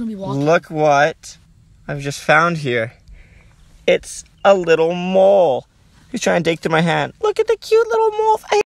gonna be walking. Look what I've just found here. It's a little mole. He's trying to dig through my hand. Look at the cute little mole.